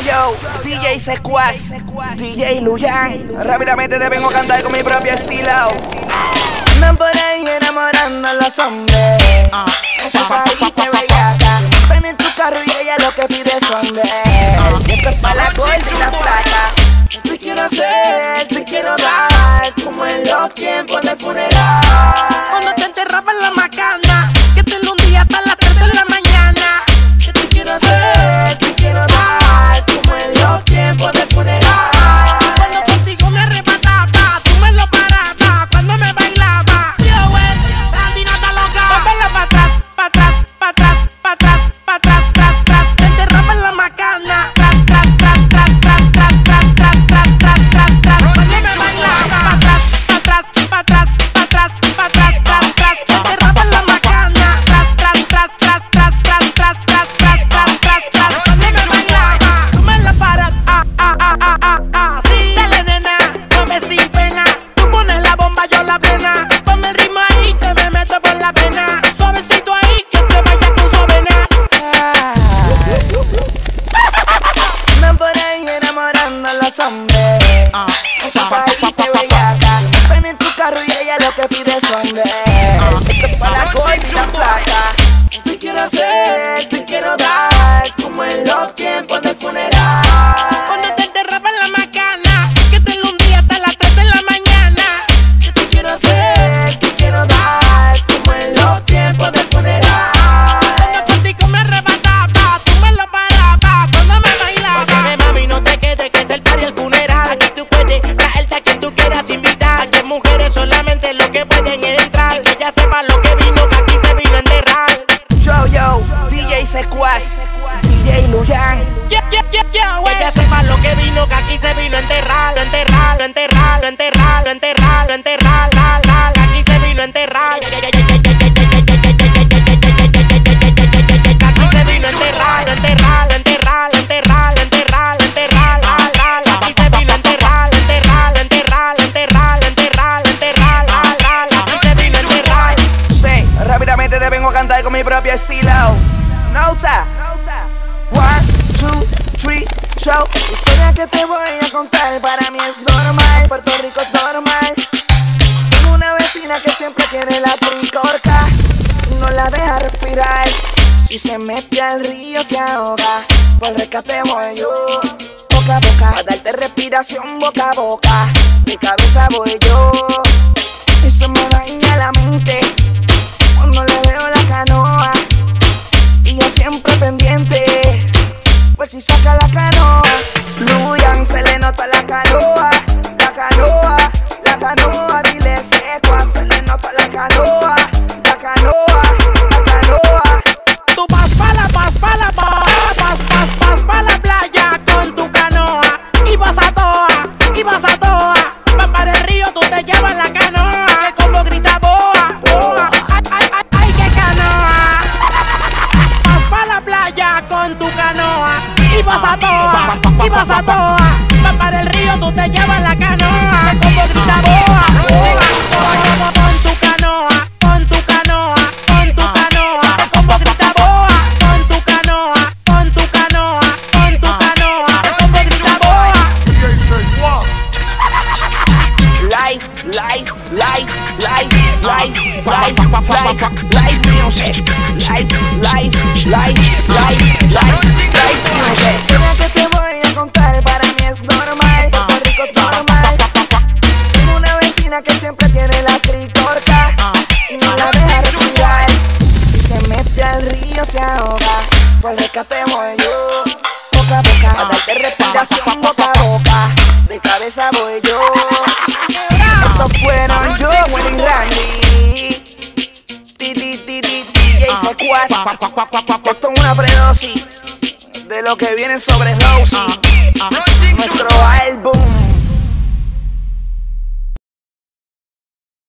yo, DJ Sequaz, DJ Luyan. Rápidamente te vengo a cantar con mi propio estilo. Andan por ahí enamorando a los hombres. Ese país te bellaca. Ven en tu carro y ella lo que pide son de él. Esto es para la gorda y la plata. Te quiero hacer, te quiero dar, como en los tiempos de funeral. hombre. Ah, en tu carro y ella lo que pide es hombre. Ah. Para. Enterrar, lo enterrar, lo enterrar. La, la, la, aquí se vino a enterrar. Aquí se vino a enterrar, lo enterrar, lo enterrar, lo enterrar, lo enterrar, lo enterrar. La, la, la, aquí se vino a enterrar, lo enterrar, lo enterrar, lo enterrar, lo enterrar, lo enterrar. La, la, la, aquí se vino a enterrar. Sí, rápidamente te vengo a cantar con mi propio estilo. Nota. One, two, three, show. Historia que te voy a contar para mí es normal. Si se mete al río se ahoga. Por rescate voy yo. Boca a boca, a darte respiración boca a boca. De cabeza voy yo. Eso me daña la mente cuando le veo la canoa. Y yo siempre pendiente, por si saca la canoa. Y vas a toa. Va para el río, tú te llevas la canoa, que como grita boa, boa. Con tu canoa, con tu canoa, con tu canoa, que como boa. Con tu canoa, con tu canoa, con tu canoa, que como grita boa. Life, life, life, life, life, life, life, life music. Life, life, life, life, life, life music. Yo. Estos fueron yo, Willy Randy. Ti, ti, ti, ti, DJ Sequaz. Esto es una predosis de lo que viene sobre dosis. Nuestro álbum